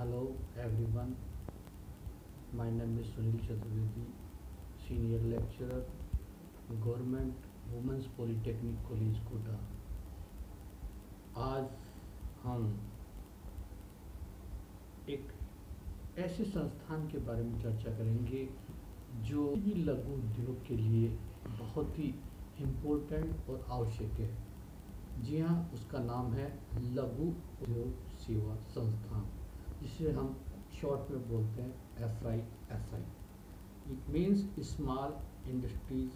Hello everyone my name is Sunil Chaturvedi senior lecturer government women's polytechnic college Kota आज हम एक ऐसे संस्थान के बारे में चर्चा करेंगे जो भी लघु उद्योग के लिए बहुत ही इम्पोर्टेंट और आवश्यक है। जी हाँ उसका नाम है लघु उद्योग सेवा संस्थान। जिसे हम शॉर्ट में बोलते हैं S I S I it means small industries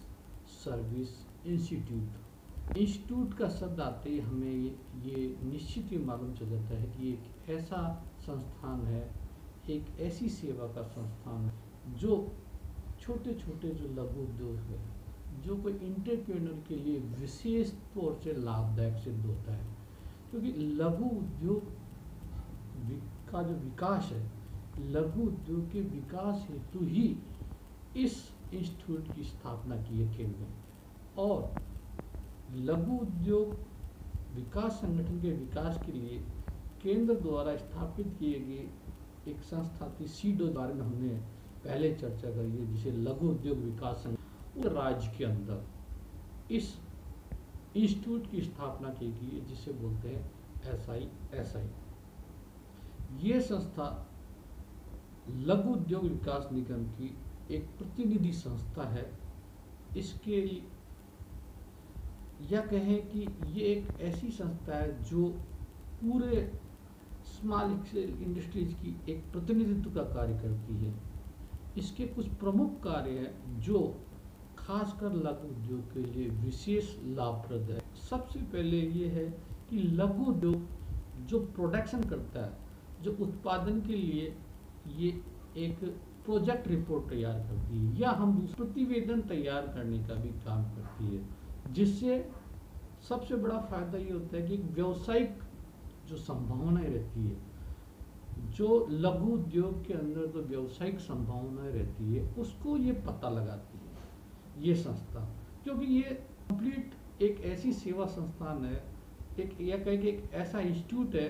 service institute institute का शब्द आते ही हमें ये, ये निश्चित ही मालूम चल जाता है कि एक ऐसा संस्थान है एक ऐसी सेवा का संस्थान है जो छोटे छोटे जो लघु उद्योग है जो कोई इंटरप्रेनर के लिए विशेष तौर से लाभदायक सिद्ध होता है। क्योंकि लघु उद्योग का जो विकास है, लघु उद्योग के विकास हेतु ही इस इंस्टीट्यूट की स्थापना की है केंद्र में। और लघु उद्योग विकास संगठन के विकास के लिए केंद्र द्वारा स्थापित किए गए एक संस्था थी सीडो बारे में हमने पहले चर्चा करी है, जिसे लघु उद्योग विकास संगठन राज्य के अंदर इस इंस्टीट्यूट की स्थापना की गई है, जिसे बोलते हैं एस आई एस आई ये संस्था लघु उद्योग विकास निगम की एक प्रतिनिधि संस्था है। इसके या कहें कि ये एक ऐसी संस्था है जो पूरे स्मॉल स्केल इंडस्ट्रीज़ की एक प्रतिनिधित्व का कार्य करती है। इसके कुछ प्रमुख कार्य हैं जो खासकर लघु उद्योग के लिए विशेष लाभप्रद है। सबसे पहले ये है कि लघु उद्योग जो प्रोडक्शन करता है जो उत्पादन के लिए ये एक प्रोजेक्ट रिपोर्ट तैयार करती है, या हम प्रतिवेदन तैयार करने का भी काम करती है, जिससे सबसे बड़ा फ़ायदा ये होता है कि व्यवसायिक जो संभावनाएँ रहती है, जो लघु उद्योग के अंदर जो व्यवसायिक संभावनाएँ रहती है, उसको ये पता लगाती है, ये संस्था। क्योंकि ये कंप्लीट एक ऐसी सेवा संस्थान है, एक या कह के एक ऐसा इंस्टीट्यूट है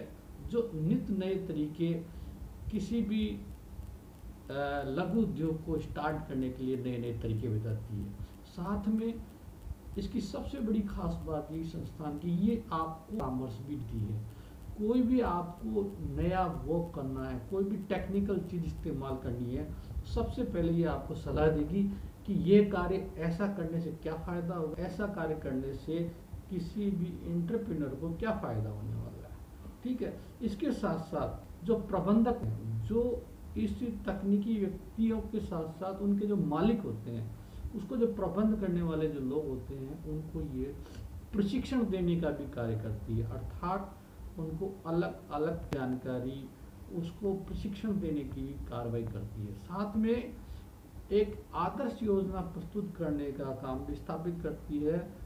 जो नित नए तरीके किसी भी लघु उद्योग को स्टार्ट करने के लिए नए नए तरीके बताती है। साथ में इसकी सबसे बड़ी खास बात ये संस्थान की, ये आपको कॉमर्स भी दी है। कोई भी आपको नया वर्क करना है, कोई भी टेक्निकल चीज़ इस्तेमाल करनी है, सबसे पहले ये आपको सलाह देगी कि ये कार्य ऐसा करने से क्या फ़ायदा होगा, ऐसा कार्य करने से किसी भी इंटरप्रेन्योर को क्या फ़ायदा होने वाला ठीक है? इसके साथ साथ जो प्रबंधक जो इस तकनीकी व्यक्तियों के साथ साथ उनके जो मालिक होते हैं, उसको जो प्रबंध करने वाले जो लोग होते हैं, उनको ये प्रशिक्षण देने का भी कार्य करती है। अर्थात उनको अलग अलग जानकारी, उसको प्रशिक्षण देने की कार्रवाई करती है। साथ में एक आदर्श योजना प्रस्तुत करने का काम भी स्थापित करती है।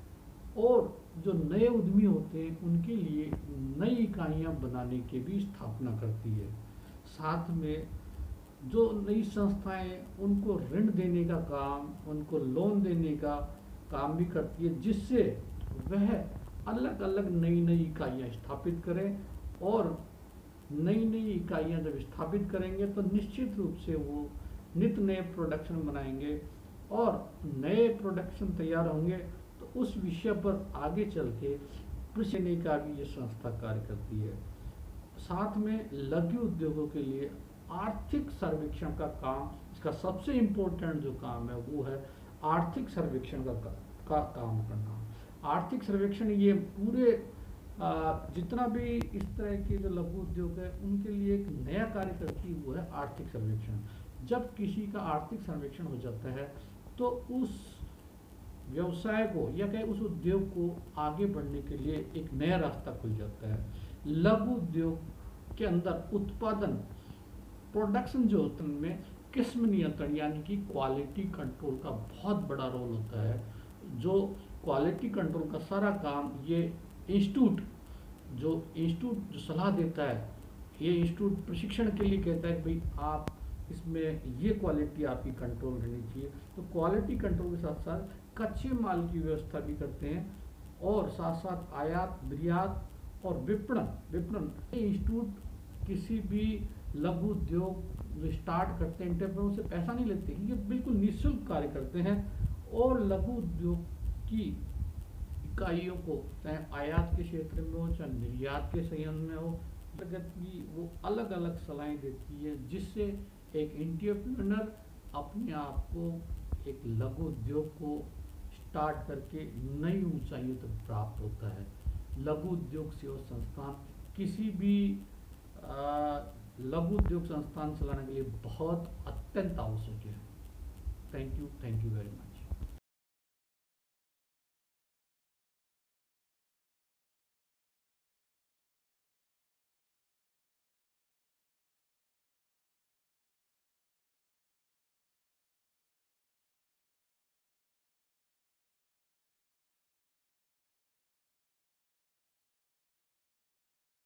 और जो नए उद्यमी होते हैं, उनके लिए नई इकाइयाँ बनाने की भी स्थापना करती है। साथ में जो नई संस्थाएँ, उनको ऋण देने का काम, उनको लोन देने का काम भी करती है, जिससे वह अलग अलग नई नई इकाइयाँ स्थापित करें और नई नई इकाइयाँ जब स्थापित करेंगे तो निश्चित रूप से वो नित नए प्रोडक्शन बनाएँगे और नए प्रोडक्शन तैयार होंगे। उस विषय पर आगे चल के कृषि का भी ये संस्था कार्य करती है। साथ में लघु उद्योगों के लिए आर्थिक सर्वेक्षण का काम इसका सबसे इम्पोर्टेंट जो काम है वो है आर्थिक सर्वेक्षण का, का काम करना। आर्थिक सर्वेक्षण ये पूरे जितना भी इस तरह के जो लघु उद्योग है उनके लिए एक नया कार्य करती वो है आर्थिक सर्वेक्षण। जब किसी का आर्थिक सर्वेक्षण हो जाता है तो उस व्यवसाय को या कहीं उस उद्योग को आगे बढ़ने के लिए एक नया रास्ता खुल जाता है। लघु उद्योग के अंदर उत्पादन प्रोडक्शन जो होता है उनमें किस्म नियंत्रण यानी कि क्वालिटी कंट्रोल का बहुत बड़ा रोल होता है। जो क्वालिटी कंट्रोल का सारा काम ये इंस्टीट्यूट जो इंस्टीट्यूट जो सलाह देता है, ये इंस्टीट्यूट प्रशिक्षण के लिए कहता है कि भाई आप इसमें ये क्वालिटी आपकी कंट्रोल रहनी चाहिए। तो क्वालिटी कंट्रोल के साथ साथ कच्चे माल की व्यवस्था भी करते हैं और साथ साथ आयात, निर्यात और विपणन विपणन। इंस्टीट्यूट किसी भी लघु उद्योग स्टार्ट करते हैं इंटरप्रेन्योर से पैसा नहीं लेते, ये बिल्कुल निःशुल्क कार्य करते हैं और लघु उद्योग की इकाइयों को, चाहे आयात के क्षेत्र में हो, चाहे निर्यात के संयंत्र में हो की वो अलग अलग सलाहें देती है, जिससे एक इंटरप्रनर अपने आप को एक लघु उद्योग को स्टार्ट करके नई ऊंचाइयों तक प्राप्त होता है। लघु उद्योग सेवा संस्थान, किसी भी लघु उद्योग संस्थान चलाने के लिए बहुत अत्यंत आवश्यक है। Thank you thank you very much